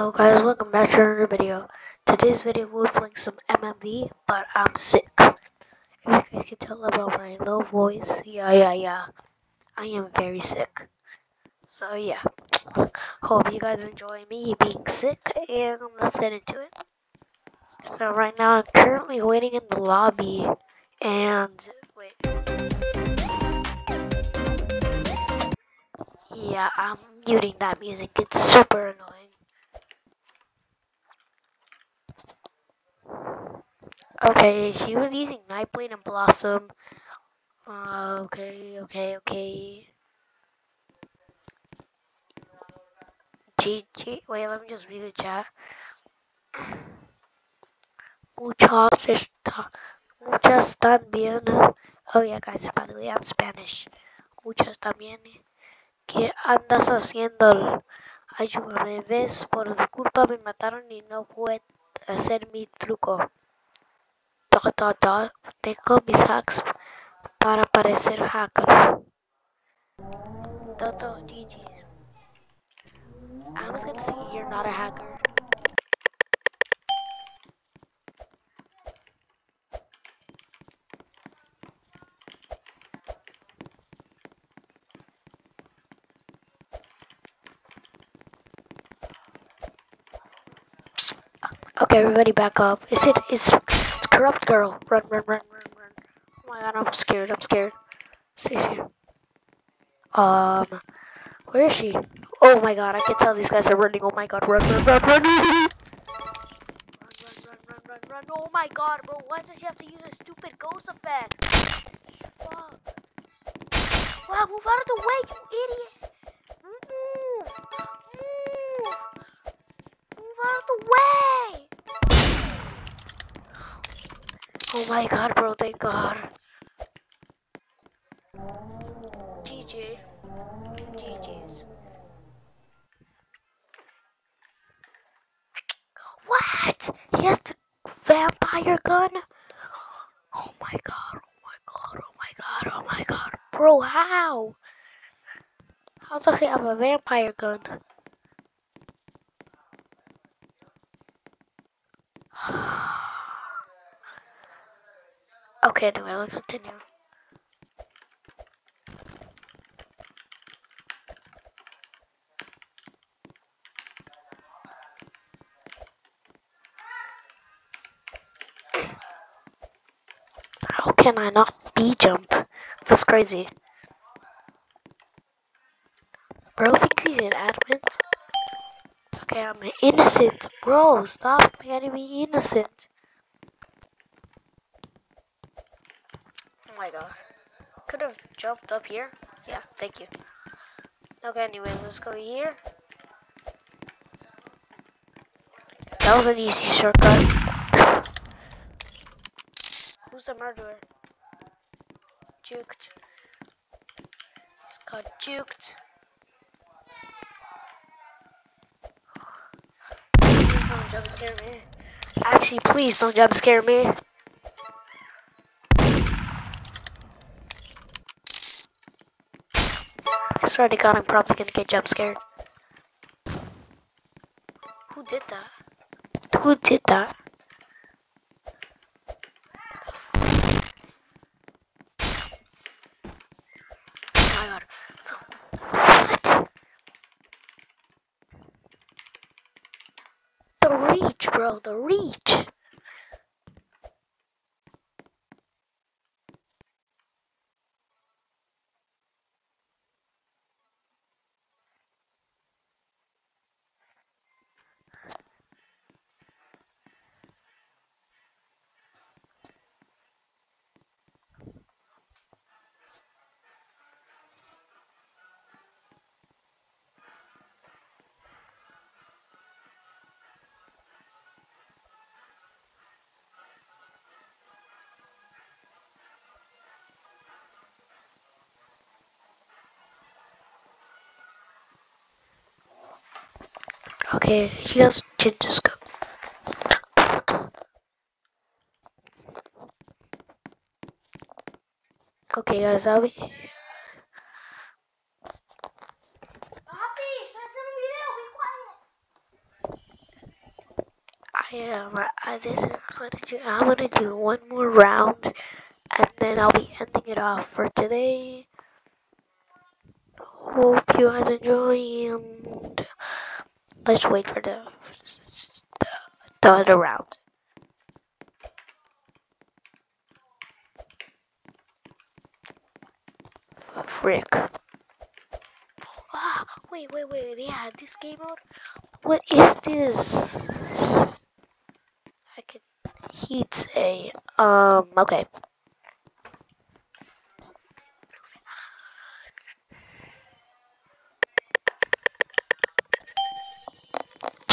Hello guys, welcome back to another video. Today's video we're playing some MMV, but I'm sick. If you guys can tell about my low voice, yeah, yeah, yeah. I am very sick. So yeah, hope you guys enjoy me being sick, and let's get into it. So right now I'm currently waiting in the lobby, and wait. Yeah, I'm muting that music. It's super annoying. Okay, she was using Nightblade and Blossom. Uh, okay, okay, okay. GG. Wait, let me just read the chat. Muchas está, muchas también. Oh yeah, guys. By the way, I'm Spanish. Muchas también. ¿Qué andas haciendo? Ayúdame, ves, por tu culpa me mataron y no pude hacer mi truco. Da. Tengo hacks para parecer hacker. Toto, GG's. I was gonna say you're not a hacker. Okay, everybody back up. Is it? It's corrupt girl. Run, run, run, run, run. Oh my god, I'm scared. I'm scared. Stays here. Um, where is she? Oh my god, I can tell these guys are running. Oh my god, run, run, run, run. run, run, run, run, run, run. Oh my god, bro. Why does she have to use a stupid ghost effect? Fuck. Wow, move out of the way, you idiot. My god, bro, thank god. GG. GG's. What? He has the vampire gun? Oh my god, oh my god, oh my god, oh my god. Bro, how? How does he have a vampire gun? Okay, anyway, let's continue. How can I not B jump? That's crazy. Bro thinks he's an admin. Okay, I'm innocent. Bro, stop getting me innocent. My god. Could have jumped up here. Yeah, thank you. Okay, anyways, let's go here. That was an easy shortcut. Who's the murderer? Juked. He's got juked. Please don't jump scare me. Actually, please don't jump scare me. I swear to God, I'm probably gonna get jump scared. Who did that? Who did that? Oh? The reach, bro, the reach. Okay, she has just go. Okay, guys, I'll be. I um, am. I, this is gonna do. I'm gonna do one more round, and then I'll be ending it off for today. Hope you guys enjoy. Let's wait for the the, the other round. Frick. Ah, wait, wait, wait. They had this game. What is this? I can heat say. Um. Okay.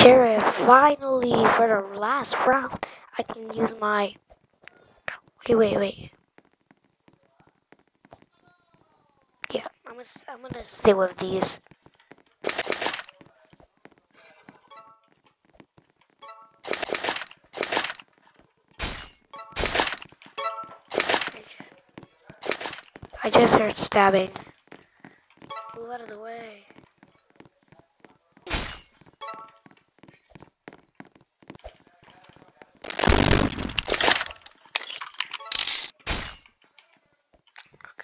Jared, finally, for the last round, I can use my. Wait, wait, wait. Yeah, I'm gonna, I'm gonna stay with these. I just heard stabbing. Move out of the way.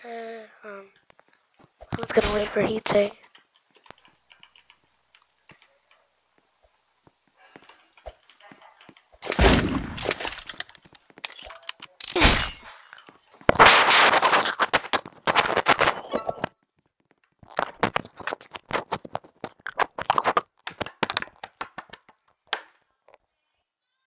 Okay, um, I gonna wait for say.